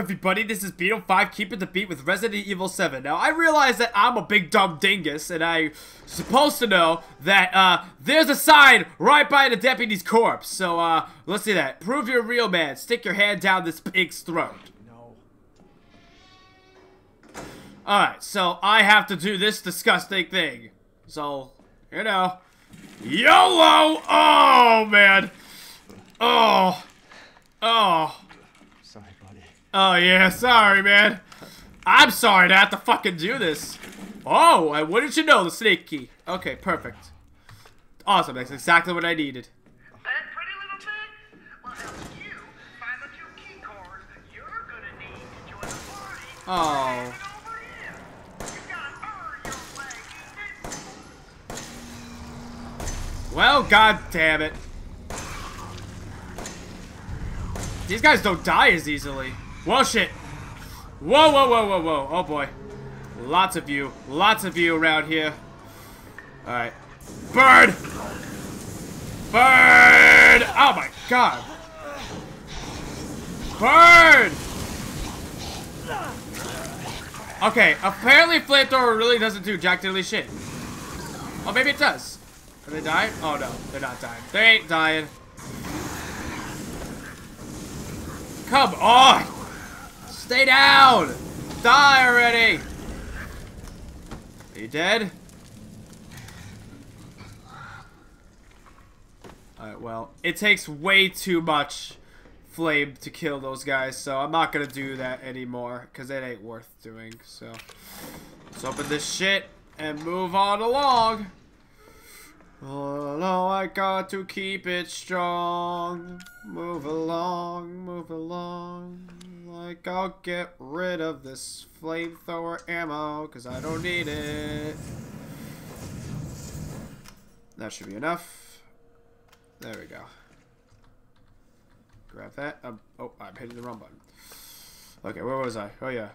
everybody? This is Beatle5 keeping the beat with Resident Evil 7. Now, I realize that I'm a big dumb dingus, and I'm supposed to know that uh, there's a sign right by the deputy's corpse. So, uh, let's see that. Prove you're a real man. Stick your hand down this pig's throat. Alright, so I have to do this disgusting thing. So, you know. YOLO! Oh, man. Oh. Oh. Sorry, buddy. Oh, yeah, sorry, man. I'm sorry to have to fucking do this. Oh, and what did you know? The snake key. Okay, perfect. Awesome, that's exactly what I needed. That pretty little thing will help you find the two key cards you're gonna need to join the party. Oh. Hand it over here. You gotta earn your way. Well, god damn it. These guys don't die as easily. Whoa, shit. Whoa, whoa, whoa, whoa, whoa. Oh, boy. Lots of you. Lots of you around here. Alright. Bird! Bird! Oh, my God. Bird! Okay, apparently flamethrower really doesn't do jack diddly shit. Oh, maybe it does. Are they dying? Oh, no. They're not dying. They ain't dying. Come on! Stay down! Die already! Are you dead? Alright, well, it takes way too much flame to kill those guys, so I'm not gonna do that anymore, because it ain't worth doing, so... Let's open this shit and move on along. Oh no, I got to keep it strong. Move along, move along. Like I'll get rid of this flamethrower ammo because I don't need it. That should be enough. There we go. Grab that. Um, oh, I'm hitting the wrong button. Okay, where was I? Oh yeah.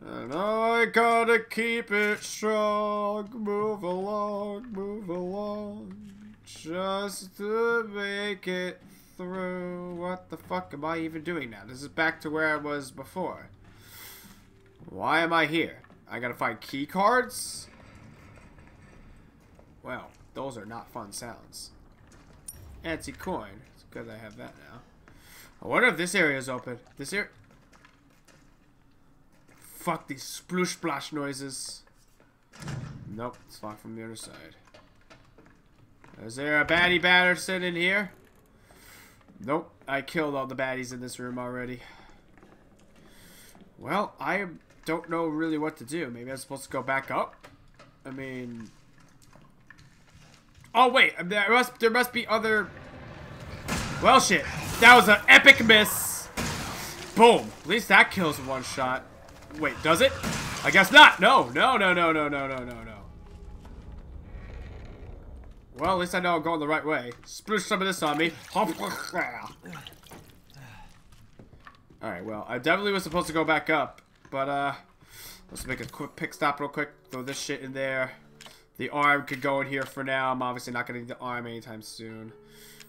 And I gotta keep it strong. Move along, move along. Just to make it through. What the fuck am I even doing now? This is back to where I was before. Why am I here? I gotta find key cards? Well, those are not fun sounds. Antique coin. It's good I have that now. I wonder if this area is open. This area... Fuck these sploosh splash noises. Nope, it's locked from the other side. Is there a baddie Batterson in here? Nope, I killed all the baddies in this room already. Well, I don't know really what to do. Maybe I'm supposed to go back up? I mean... Oh, wait, there must, there must be other... Well, shit. That was an epic miss. Boom. At least that kills one shot. Wait, does it? I guess not. No, no, no, no, no, no, no, no, no. Well, at least I know I'm going the right way. Sploosh some of this on me. Alright, well, I definitely was supposed to go back up. But, uh, let's make a quick pick stop real quick. Throw this shit in there. The arm could go in here for now. I'm obviously not going to need the arm anytime soon.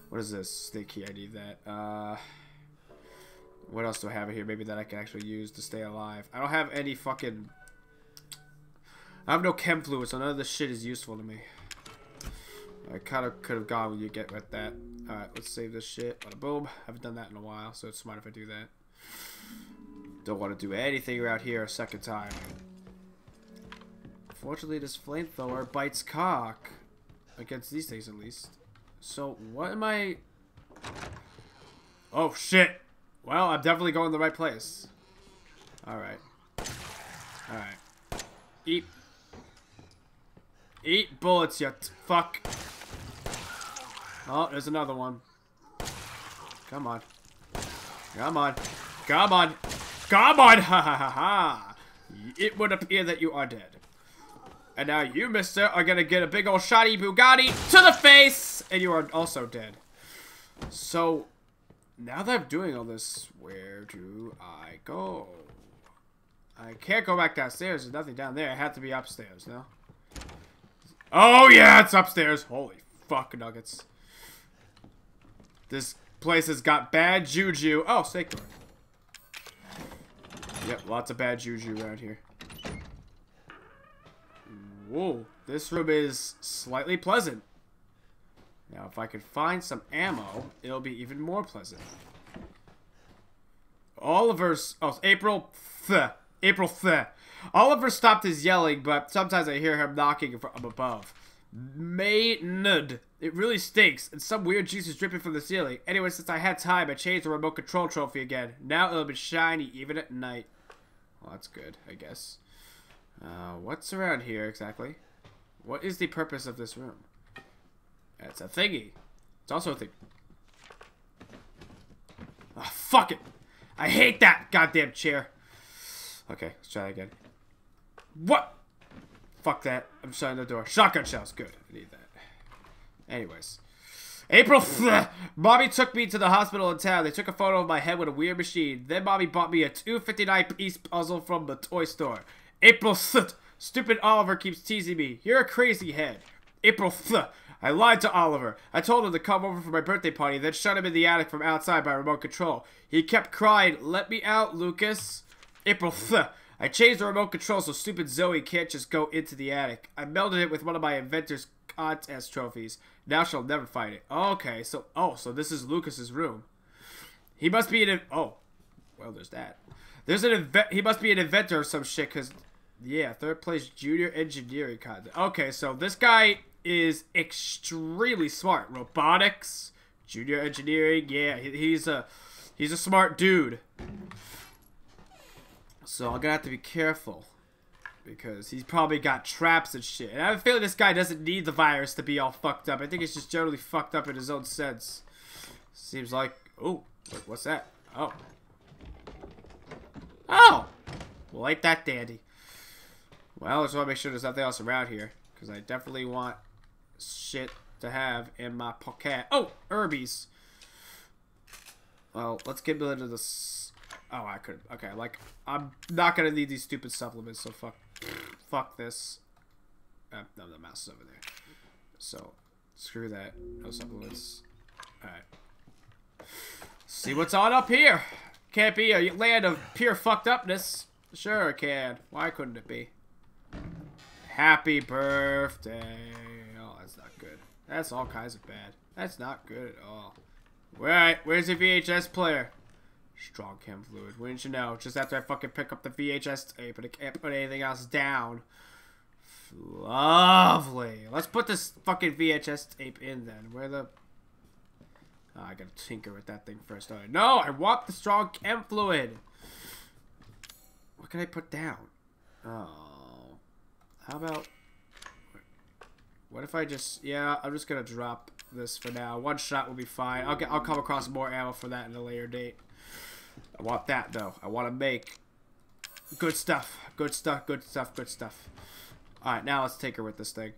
What is this? Snake key, I need that. Uh... What else do I have here? Maybe that I can actually use to stay alive. I don't have any fucking... I have no chem fluid, so none of this shit is useful to me. I kind of could have gone when you get with that. Alright, let's save this shit. Bada boom. haven't done that in a while, so it's smart if I do that. Don't want to do anything around here a second time. Fortunately, this flamethrower bites cock. Against these things, at least. So, what am I... Oh, shit! Well, I'm definitely going the right place. Alright. Alright. Eat. Eat bullets, you fuck. Oh, there's another one. Come on. Come on. Come on. Come on! Ha ha ha ha! It would appear that you are dead. And now you, mister, are gonna get a big old shotty Bugatti to the face! And you are also dead. So, now that I'm doing all this, where do I go? I can't go back downstairs. There's nothing down there. I have to be upstairs, no? Oh, yeah, it's upstairs. Holy fuck, nuggets. This place has got bad juju. Oh, door. Yep, lots of bad juju around here. Whoa, this room is slightly pleasant. Now, if I could find some ammo, it'll be even more pleasant. Oliver's... Oh, April... Th. April th. Oliver stopped his yelling, but sometimes I hear him knocking from above. Maynard. It really stinks, and some weird juice is dripping from the ceiling. Anyway, since I had time, I changed the remote control trophy again. Now it'll be shiny even at night. Well, that's good, I guess. Uh, what's around here exactly? What is the purpose of this room? It's a thingy. It's also a thing. Oh, ah, fuck it. I hate that goddamn chair. Okay, let's try again. What? Fuck that. I'm shutting the door. Shotgun shells. Good. I need that. Anyways. April Mommy took me to the hospital in town. They took a photo of my head with a weird machine. Then Mommy bought me a 259 piece puzzle from the toy store. April Stupid Oliver keeps teasing me. You're a crazy head. April I lied to Oliver. I told him to come over for my birthday party, then shut him in the attic from outside by remote control. He kept crying, Let me out, Lucas. April I changed the remote control so stupid Zoe can't just go into the attic. I melded it with one of my inventor's contest trophies. Now she'll never find it. Okay, so oh, so this is Lucas's room. He must be an oh, well, there's that. There's an. He must be an inventor or some shit, cause yeah, third place junior engineering contest. Okay, so this guy is extremely smart. Robotics, junior engineering. Yeah, he's a he's a smart dude. So I'm gonna have to be careful. Because he's probably got traps and shit. And I have a feeling this guy doesn't need the virus to be all fucked up. I think he's just generally fucked up in his own sense. Seems like... Oh, what's that? Oh. Oh! Well, ain't that dandy. Well, I just want to make sure there's nothing else around here. Because I definitely want shit to have in my pocket. Oh, Herbies. Well, let's get into this Oh, I could. Okay, like I'm not gonna need these stupid supplements, so fuck, fuck this. Uh, no, the mouse is over there. So screw that. No supplements. All right. See what's on up here. Can't be a land of pure fucked upness. Sure it can. Why couldn't it be? Happy birthday. Oh, that's not good. That's all kinds of bad. That's not good at all. all. Right, where's the VHS player? Strong chem fluid. Wouldn't you know? Just after I fucking pick up the VHS tape and I can't put anything else down. Lovely. Let's put this fucking VHS tape in then. Where the... Oh, I gotta tinker with that thing first. Right. No, I want the strong chem fluid. What can I put down? Oh. How about... What if I just... Yeah, I'm just gonna drop this for now. One shot will be fine. I'll get. I'll come across more ammo for that in a later date. I want that, though. I want to make good stuff. Good stuff, good stuff, good stuff. Alright, now let's take her with this thing.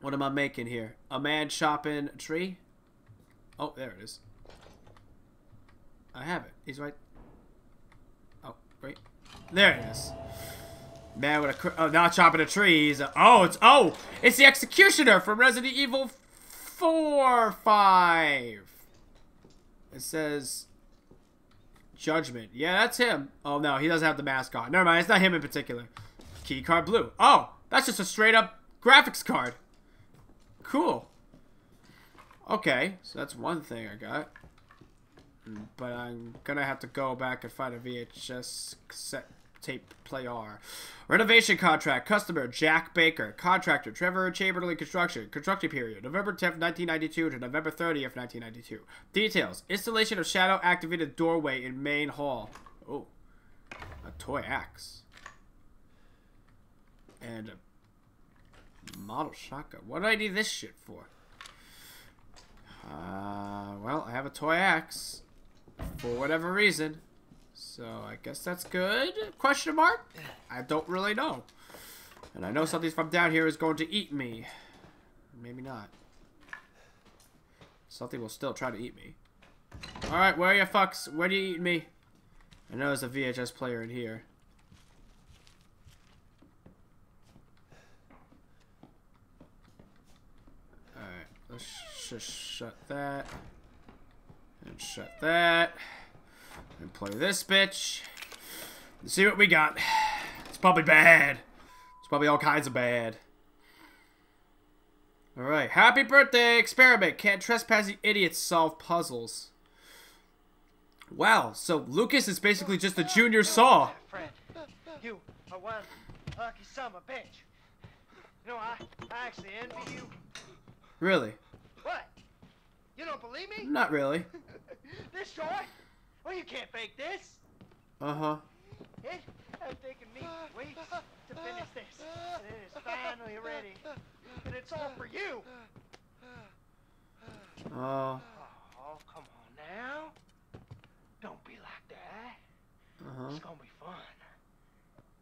What am I making here? A man chopping a tree? Oh, there it is. I have it. He's right. Oh, wait. There it is. Man with a... Oh, not chopping a tree. He's a... Oh, it's... Oh! It's the Executioner from Resident Evil 4 5. It says... Judgment. Yeah, that's him. Oh, no, he doesn't have the mask on. Never mind, it's not him in particular. Key card blue. Oh, that's just a straight up graphics card. Cool. Okay, so that's one thing I got. But I'm gonna have to go back and find a VHS cassette tape player. Renovation contract. Customer Jack Baker. Contractor Trevor Chamberlain Construction. Construction period November 10th, 1992 to November 30th, 1992. Details. Installation of shadow activated doorway in main hall. Oh. A toy axe. And a model shotgun. What do I need this shit for? Uh, well, I have a toy axe. For whatever reason. So I guess that's good? Question mark? I don't really know. And I know something from down here is going to eat me. Maybe not. Something will still try to eat me. Alright, where are you fucks? Where do you eat me? I know there's a VHS player in here. Alright, let's just shut that. And shut that. And play this bitch. And see what we got. It's probably bad. It's probably all kinds of bad. Alright. Happy birthday, experiment. Can't trespass the idiots solve puzzles. Wow, so Lucas is basically just a junior Saw. Friend, you are one lucky son of a bitch. You know, I, I actually envy you. Really? What? You don't believe me? Not really. this short? Well, you can't fake this. Uh-huh. It has taken me weeks to finish this, and it is finally ready. And it's all for you. Oh. Oh, come on now. Don't be like that. Uh-huh. It's gonna be fun.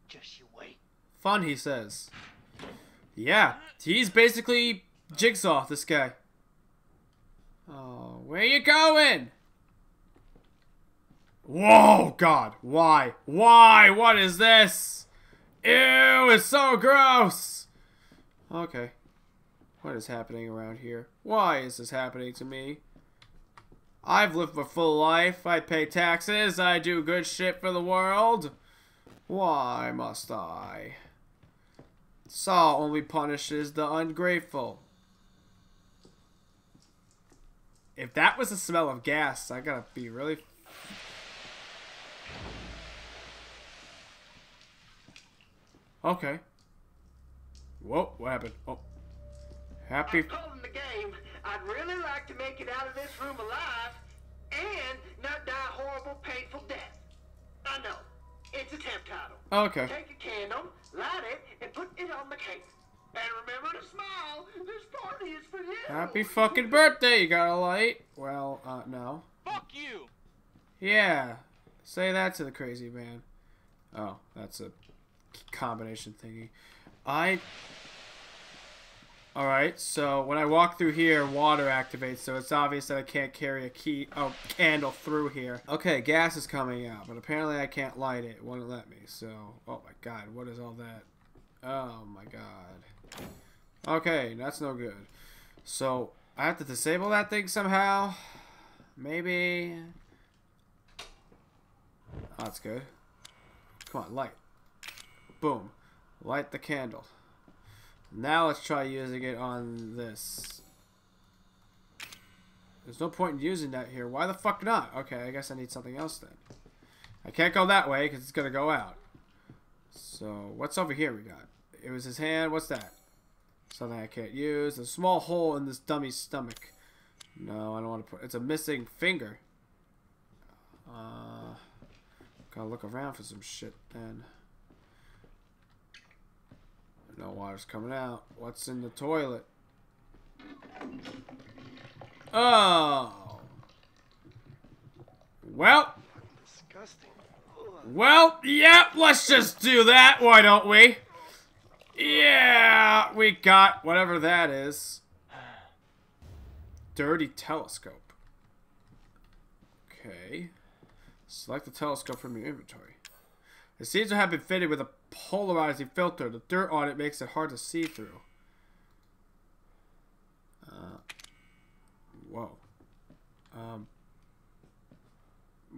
Just you wait. Fun, he says. Yeah, he's basically Jigsaw, this guy. Oh, where you going? Whoa, God, why? Why? What is this? Ew, it's so gross. Okay. What is happening around here? Why is this happening to me? I've lived a full life. I pay taxes. I do good shit for the world. Why must I? Saw only punishes the ungrateful. If that was the smell of gas, I gotta be really. Okay. Whoa, what happened? Oh. Happy. I'm calling the game. I'd really like to make it out of this room alive and not die a horrible, painful death. I know. It's a temp title. Okay. Take a candle, light it, and put it on the cake. And remember to smile. This party is for you. Happy fucking birthday, you got a light? Well, uh, no. Fuck you! Yeah. Say that to the crazy man. Oh, that's a combination thingy. I. Alright, so when I walk through here, water activates, so it's obvious that I can't carry a key, oh, candle through here. Okay, gas is coming out, but apparently I can't light it. It won't let me, so. Oh my god, what is all that? Oh my god. Okay, that's no good. So, I have to disable that thing somehow? Maybe. Oh, that's good. Come on, light. Boom. Light the candle. Now let's try using it on this. There's no point in using that here. Why the fuck not? Okay, I guess I need something else then. I can't go that way because it's going to go out. So, what's over here we got? It was his hand. What's that? Something I can't use. A small hole in this dummy's stomach. No, I don't want to put... It's a missing finger. Uh, gotta look around for some shit then. No water's coming out. What's in the toilet? Oh. Well. Disgusting. Well, yep, let's just do that, why don't we? Yeah, we got whatever that is. Dirty telescope. Okay. Select the telescope from your inventory. It seems to have been fitted with a polarizing filter. The dirt on it makes it hard to see through. Uh, whoa. Um.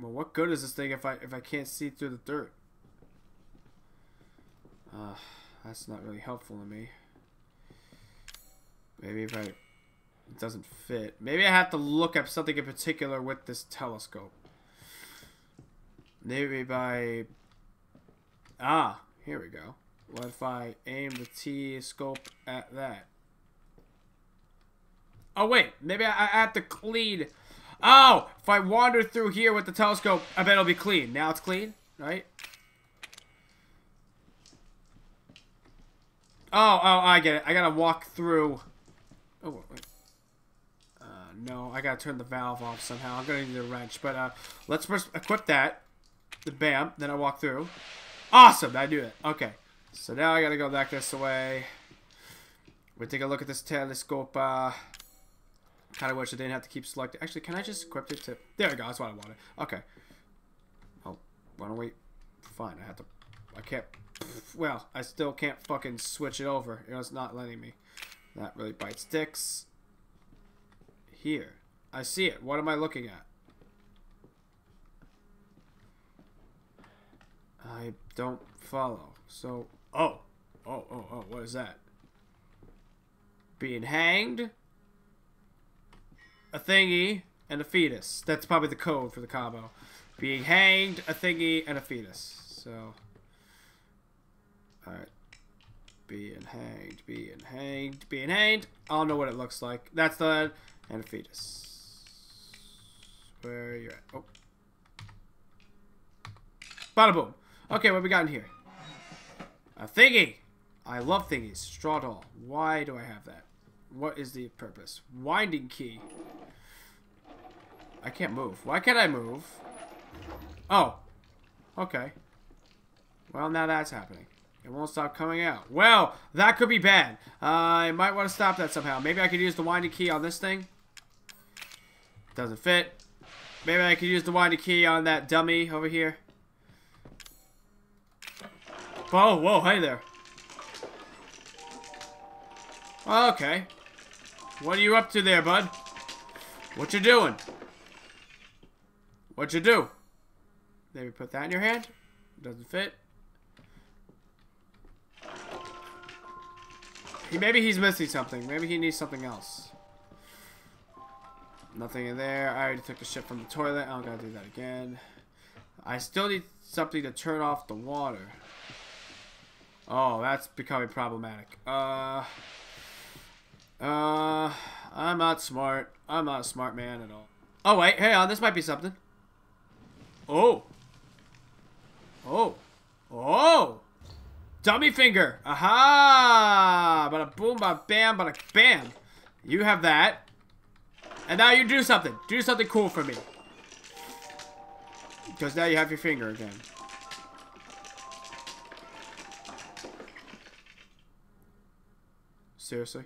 Well, what good is this thing if I if I can't see through the dirt? Uh, that's not really helpful to me. Maybe if I it doesn't fit. Maybe I have to look up something in particular with this telescope. Maybe by ah, here we go. What if I aim the T scope at that? Oh wait, maybe I, I have to clean. Oh, if I wander through here with the telescope, I bet it'll be clean. Now it's clean, right? Oh, oh, I get it. I gotta walk through. Oh, wait. Uh, no, I gotta turn the valve off somehow. I'm gonna need a wrench, but uh, let's first equip that. The bam, then I walk through. Awesome, I do it. Okay, so now I gotta go back this way. We take a look at this telescope. Uh, kind of wish I didn't have to keep selecting. Actually, can I just equip it to? There we go. That's what I wanted. Okay. Oh, why don't we? Fine. I have to. I can't. Well, I still can't fucking switch it over. You know, it's not letting me. That really bites dicks. Here. I see it. What am I looking at? I don't follow. So, oh. Oh, oh, oh, what is that? Being hanged, a thingy, and a fetus. That's probably the code for the combo. Being hanged, a thingy, and a fetus. So, alright. Being hanged, being hanged, being hanged. I don't know what it looks like. That's the and a fetus. Where are you at? Oh. Bada boom. Okay, what we got in here? A thingy. I love thingies. Straw doll. Why do I have that? What is the purpose? Winding key. I can't move. Why can't I move? Oh. Okay. Well, now that's happening. It won't stop coming out. Well, that could be bad. Uh, I might want to stop that somehow. Maybe I could use the winding key on this thing. Doesn't fit. Maybe I could use the winding key on that dummy over here. Whoa, whoa, hey there. Okay. What are you up to there, bud? What you doing? What you do? Maybe put that in your hand. Doesn't fit. He, maybe he's missing something. Maybe he needs something else. Nothing in there. I already took the shit from the toilet. I'm gonna do that again. I still need something to turn off the water. Oh, that's becoming problematic. Uh... Uh... I'm not smart. I'm not a smart man at all. Oh, wait. Hang on. This might be something. Oh. Oh. Oh! Dummy finger! Aha! Bada boom, bada bam, bada bam. You have that. And now you do something. Do something cool for me. Because now you have your finger again. Seriously?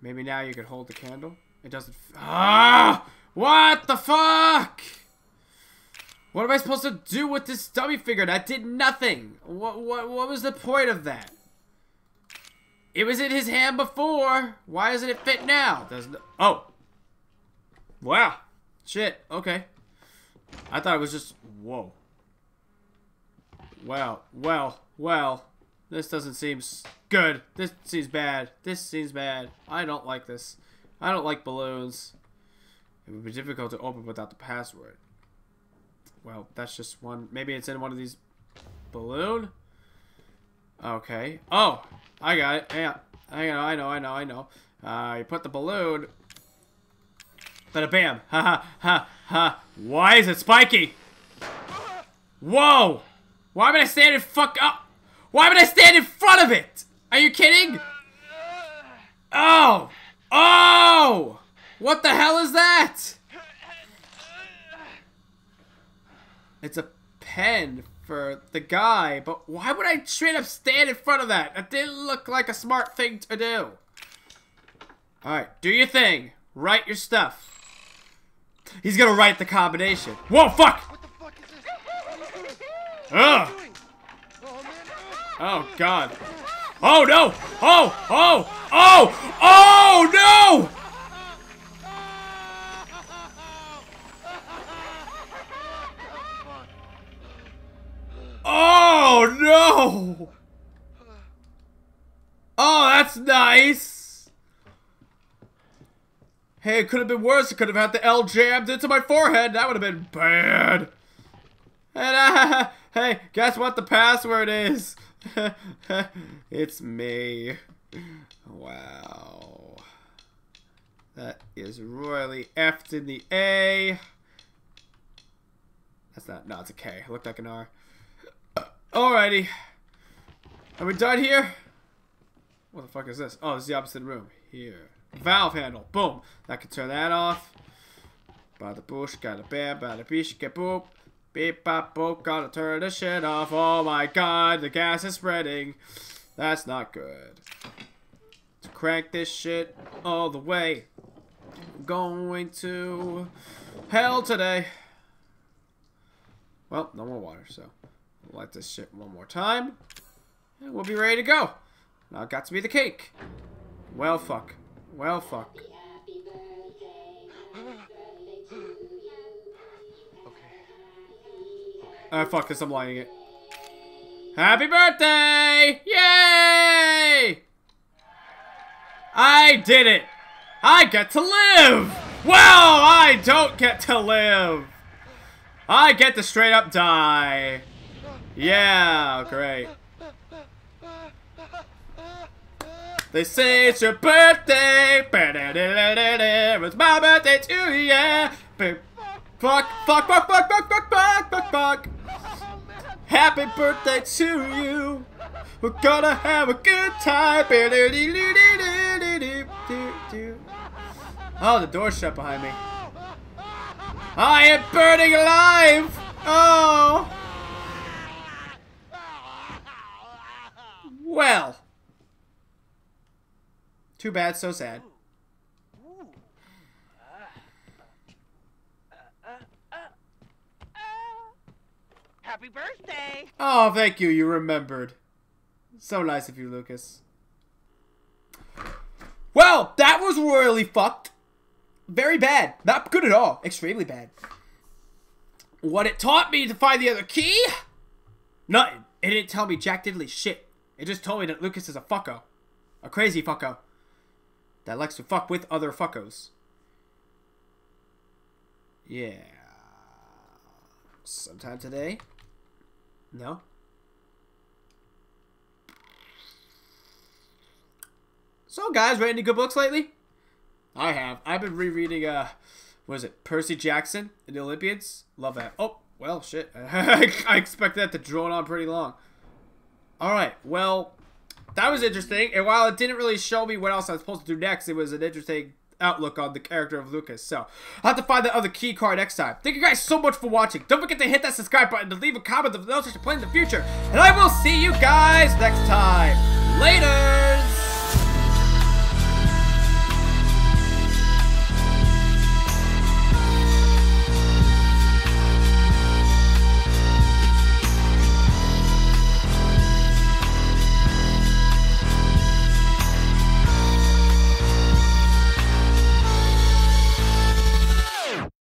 Maybe now you can hold the candle? It doesn't... Ah! What the fuck? What am I supposed to do with this dummy figure? That did nothing. What, what, what was the point of that? It was in his hand before. Why doesn't it fit now? Doesn't... Oh. Wow. Shit. Okay. I thought it was just... Whoa. Well, well, well. This doesn't seem good. This seems bad. This seems bad. I don't like this. I don't like balloons. It would be difficult to open without the password. Well, that's just one. Maybe it's in one of these balloon. Okay. Oh, I got it. Yeah, I know, I know, I know, I know. Uh, you put the balloon. But a bam. Ha ha ha ha. Why is it spiky? Whoa! Why am I stand in fuck up? Why would I stand in front of it? Are you kidding? Oh! Oh! What the hell is that? It's a pen for the guy, but why would I straight up stand in front of that? That didn't look like a smart thing to do. Alright, do your thing. Write your stuff. He's gonna write the combination. Whoa, fuck! What the fuck is this? Ugh! Oh. God. Oh, no! Oh! Oh! Oh! Oh, no! Oh, no! Oh, that's nice! Hey, it could have been worse. It could have had the L jammed into my forehead. That would have been bad. And, uh, hey, guess what the password is? it's me. Wow. That is royally effed in the A. That's not, no, it's a K. It looked like an R. Alrighty. Are we done here? What the fuck is this? Oh, it's the opposite room. Here. Valve handle. Boom. That can turn that off. Bada boosh, gotta bam, bada beesh, get boop. Beep bop boop, gotta turn the shit off. Oh my god, the gas is spreading. That's not good. To crank this shit all the way. I'm going to hell today. Well, no more water, so light this shit one more time. And we'll be ready to go. Now it got to be the cake. Well, fuck. Well, fuck. Uh, fuck this, I'm lighting it. Happy birthday! Yay! I did it! I get to live! Well, I don't get to live! I get to straight up die. Yeah, great. They say it's your birthday. It's my birthday too, yeah. Fuck, fuck, fuck, fuck, fuck, fuck, fuck, fuck, fuck. Happy birthday to you. We're gonna have a good time. Oh, the door's shut behind me. I am burning alive! Oh! Well. Too bad, so sad. Happy birthday! Oh, thank you. You remembered. So nice of you, Lucas. Well, that was royally fucked. Very bad. Not good at all. Extremely bad. What it taught me to find the other key? Nothing. It didn't tell me Jack Diddley shit. It just told me that Lucas is a fucko. A crazy fucko. That likes to fuck with other fuckos. Yeah. Sometime today? No? So, guys, read any good books lately? I have. I've been rereading, uh, what is it? Percy Jackson and the Olympians. Love that. Oh, well, shit. I expect that to drone on pretty long. Alright, well, that was interesting. And while it didn't really show me what else I was supposed to do next, it was an interesting outlook on the character of Lucas. So, I'll have to find that other key card next time. Thank you guys so much for watching. Don't forget to hit that subscribe button to leave a comment of those you play in the future. And I will see you guys next time. Later!